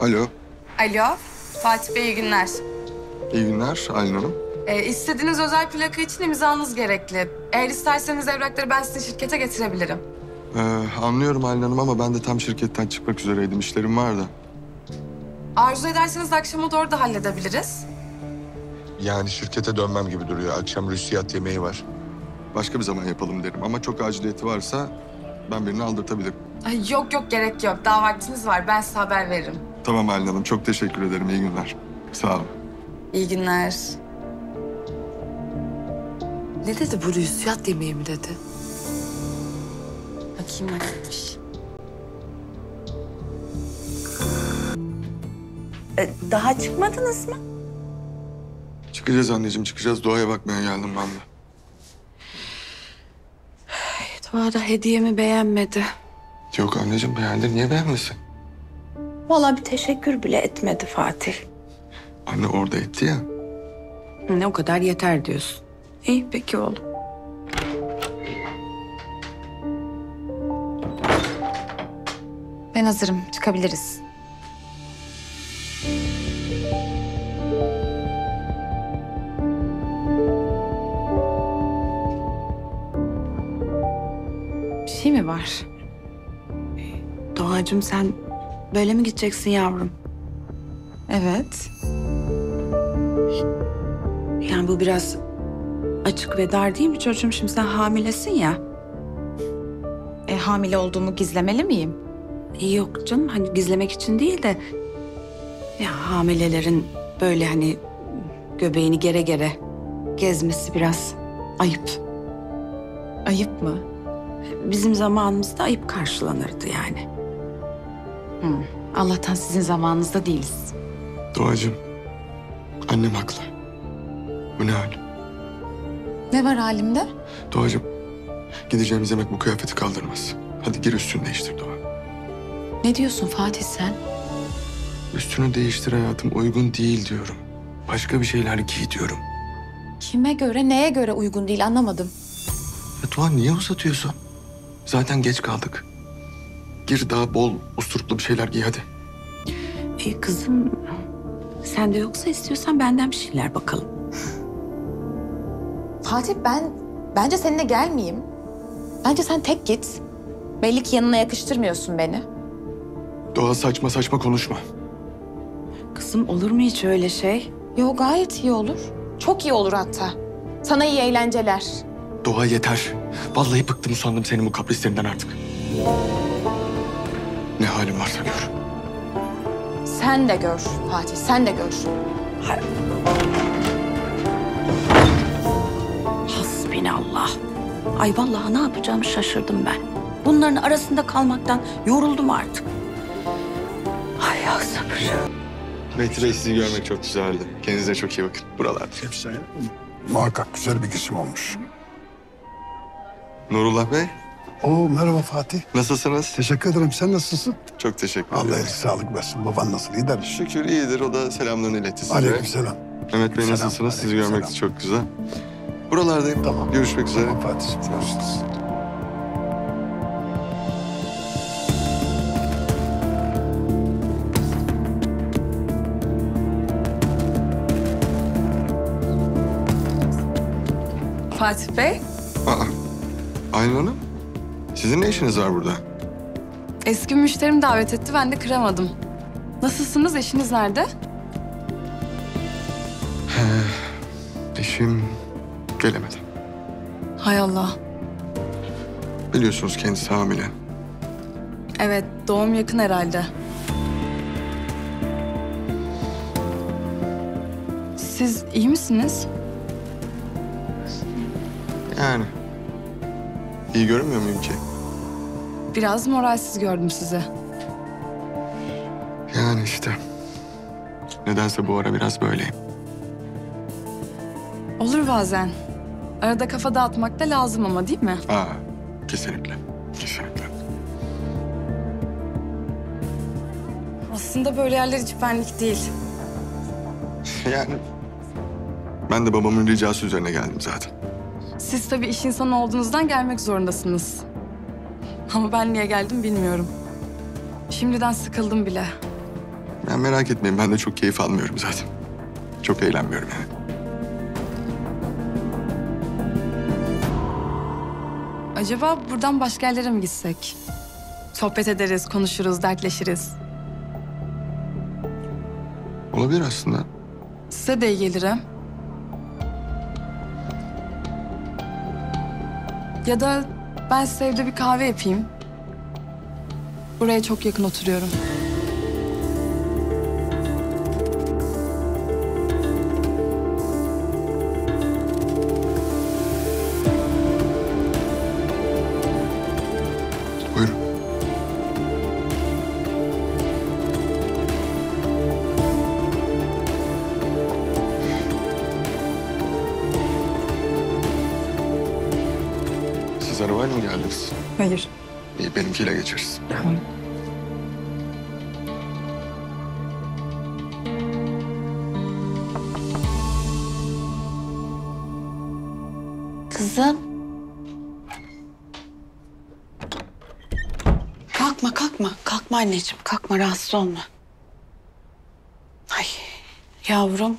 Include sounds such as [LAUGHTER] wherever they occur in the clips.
Alo, Alo, Fatih Bey iyi günler. iyi günler Aylin Hanım. Ee, istediğiniz özel plaka için imzanız gerekli. Eğer isterseniz evrakları ben sizin şirkete getirebilirim. Ee, anlıyorum Aylin Hanım ama ben de tam şirketten çıkmak üzereydim. İşlerim var da. Arzu ederseniz akşama doğru da halledebiliriz. Yani şirkete dönmem gibi duruyor. Akşam rüsiyat yemeği var. Başka bir zaman yapalım derim ama çok aciliyeti varsa ben birini aldırtabilirim. Ay, yok yok gerek yok. Daha vaktiniz var. Ben size haber veririm. Tamam Aylin Hanım, çok teşekkür ederim. İyi günler. Sağ olun. İyi günler. Ne dedi bu rüzsiyat yemeği mi dedi? Bakayım neymiş. E, Daha çıkmadınız mı? Çıkacağız anneciğim, çıkacağız. Doğaya bakmaya geldim ben de. Doğa da hediyemi beğenmedi. Yok anneciğim beğendi. Niye beğenmesin? Vallahi bir teşekkür bile etmedi Fatih. Anne orada etti ya. Ne o kadar yeter diyorsun. İyi peki oğlum. Ben hazırım. Çıkabiliriz. Bir şey mi var? Doğacığım sen böyle mi gideceksin yavrum? Evet. Yani bu biraz açık ve dar değil mi çocuğum? Şimdi sen hamilesin ya. E, hamile olduğumu gizlemeli miyim? Yok canım hani gizlemek için değil de... Ya hamilelerin böyle hani göbeğini gere gere gezmesi biraz ayıp. Ayıp mı? Bizim zamanımızda ayıp karşılanırdı yani. Allah'tan sizin zamanınızda değiliz. Doğacığım, annem haklı. Bu ne hal? Ne var halimde? Doğacığım, gideceğimiz yemek bu kıyafeti kaldırmaz. Hadi gir üstünü değiştir Doğa. Ne diyorsun Fatih sen? Üstünü değiştir hayatım, uygun değil diyorum. Başka bir şeyler giy diyorum. Kime göre, neye göre uygun değil anlamadım. Ya Doğa niye uzatıyorsun? Zaten geç kaldık. Gir daha bol, usturuplu bir şeyler giy hadi. E, kızım sen de yoksa istiyorsan benden bir şeyler bakalım. Fatih ben bence seninle gelmeyeyim. Bence sen tek git. Belli ki yanına yakıştırmıyorsun beni. Doğa saçma saçma konuşma. Kızım olur mu hiç öyle şey? Yo gayet iyi olur. Çok iyi olur hatta. Sana iyi eğlenceler. Doğa yeter. Vallahi bıktım usandım senin bu kaprislerinden artık. Ne halin varsa gör. Sen de gör Fatih, sen de gör. Hasbinallah. Ay vallahi ne yapacağımı şaşırdım ben. Bunların arasında kalmaktan yoruldum artık. Ay ya sabır. Mehdi Bey sizi görmek çok güzeldi. Kendinize çok iyi bakın. Buralarda. Hepsi muhakkak güzel bir isim olmuş. Nurullah Bey, Oo merhaba Fatih. nasılsınız? Teşekkür ederim. Sen nasılsın? Çok teşekkür Allah ederim. el sağlık versin. Baban nasıl? İyi der. Şükür iyidir. O da selamlarını iletti size. Aleykümselam. Mehmet Bey Selam, nasılsınız? Sizi aleykümselam. görmek çok güzel. Buralardayım. Tamam. Görüşmek üzere. Tamam Fatih'ciğim. Görüşürüz. Fatih Bey, Aa, Aylin Hanım. Sizin ne işiniz var burada? eski müşterim davet etti, ben de kıramadım. Nasılsınız, eşiniz nerede? Eşim gelemedi. Hay Allah. Biliyorsunuz kendisi hamile. Evet, doğum yakın herhalde. Siz iyi misiniz? Yani. İyi görünmüyor muyum ki? Biraz moralsiz gördüm sizi. Yani işte. Nedense bu ara biraz böyleyim. Olur bazen. Arada kafa dağıtmak da lazım ama değil mi? Aa, kesinlikle. Kesinlikle. Aslında böyle yerler hiç benlik değil. [LAUGHS] Yani ben de babamın ricası üzerine geldim zaten. Siz tabii iş insanı olduğunuzdan gelmek zorundasınız. Ama ben niye geldim bilmiyorum. Şimdiden sıkıldım bile. Yani merak etmeyin ben de çok keyif almıyorum zaten. Çok eğlenmiyorum yani. Acaba buradan başka yerlere mi gitsek? Sohbet ederiz, konuşuruz, dertleşiriz. Olabilir aslında. Size de iyi gelirim. Ya da ben size evde bir kahve yapayım. Buraya çok yakın oturuyorum. Hayır. İyi benimkiyle geçeriz. Kızım. Kalkma kalkma. Kalkma anneciğim. Kalkma rahatsız olma. Ay yavrum.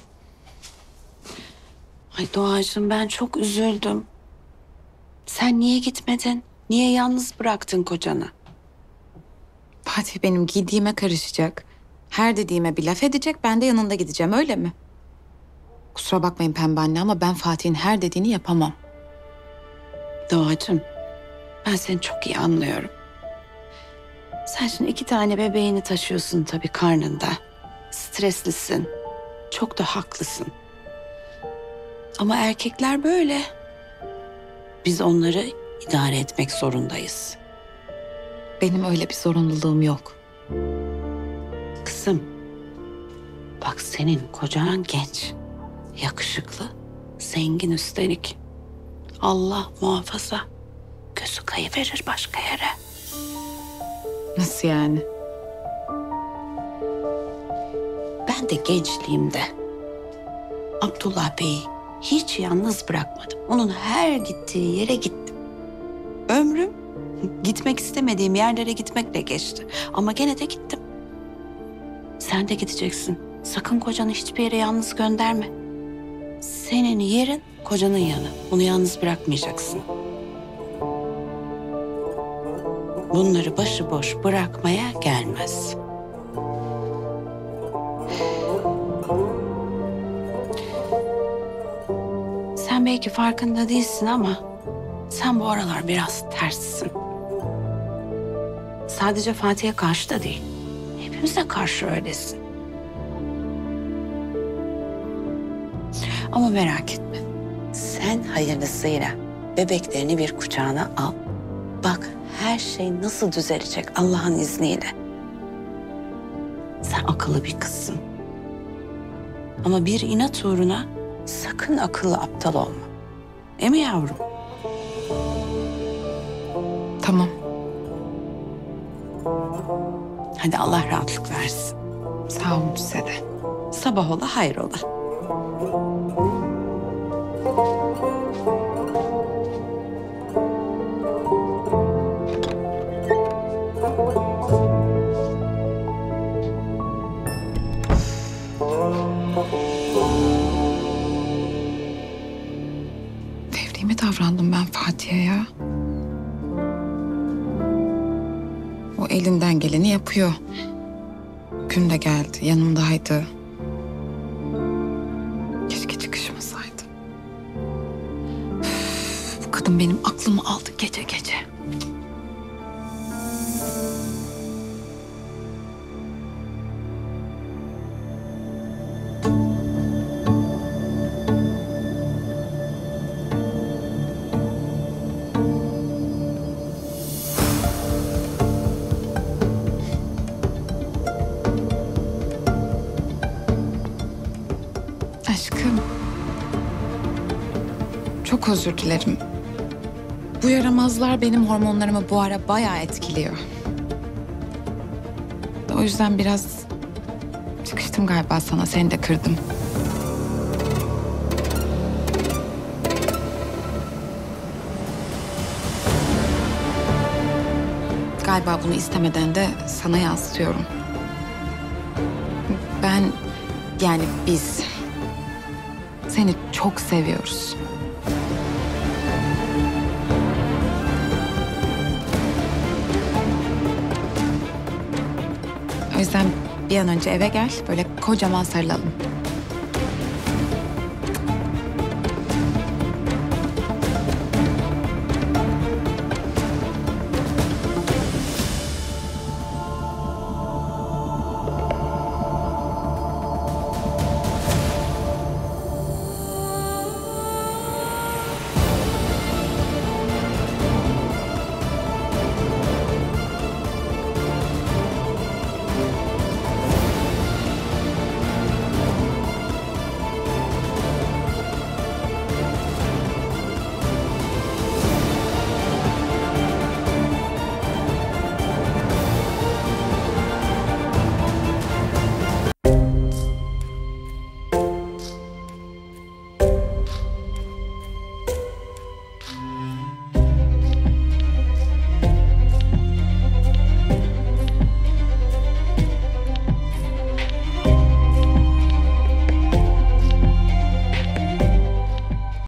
Ay Doğacığım ben çok üzüldüm. Sen niye gitmedin? Niye yalnız bıraktın kocanı? Fatih benim giydiğime karışacak. Her dediğime bir laf edecek. Ben de yanında gideceğim öyle mi? Kusura bakmayın pembe anne ama ben Fatih'in her dediğini yapamam. Doğacığım, ben seni çok iyi anlıyorum. Sen şimdi iki tane bebeğini taşıyorsun tabii karnında. Streslisin. Çok da haklısın. Ama erkekler böyle. Biz onları idare etmek zorundayız. Benim öyle bir zorunluluğum yok. Kızım, bak senin kocan genç, yakışıklı, zengin üstelik. Allah muhafaza, gözü kayıverir başka yere. Nasıl yani? Ben de gençliğimde Abdullah Bey'i hiç yalnız bırakmadım. Onun her gittiği yere gittim. Ömrüm gitmek istemediğim yerlere gitmekle geçti. Ama gene de gittim. Sen de gideceksin. Sakın kocanı hiçbir yere yalnız gönderme. Senin yerin kocanın yanı. Onu yalnız bırakmayacaksın. Bunları başıboş bırakmaya gelmez. Sen belki farkında değilsin ama sen bu aralar biraz terssin. Sadece Fatih'e karşı da değil. Hepimize karşı öylesin. Ama merak etme. Sen hayırlısıyla bebeklerini bir kucağına al. Bak her şey nasıl düzelecek Allah'ın izniyle. Sen akıllı bir kızsın. Ama bir inat uğruna sakın akıllı aptal olma. E mi yavrum? Tamam. Hadi Allah rahatlık versin. Sağ olun size de. Sabah ola hayrola. Fevri mi davrandım ben Fatih'e ya? Elinden geleni yapıyor. Gün de geldi, yanımdaydı. Keşke çıkışmasaydı. Üf, bu kadın benim aklımı aldı gece gece. Aşkım. Çok özür dilerim. Bu yaramazlar benim hormonlarımı bu ara bayağı etkiliyor. O yüzden biraz çıkıştım galiba sana. Seni de kırdım. Galiba bunu istemeden de sana yansıtıyorum. Yani biz seni çok seviyoruz. O yüzden bir an önce eve gel, böyle kocaman sarılalım.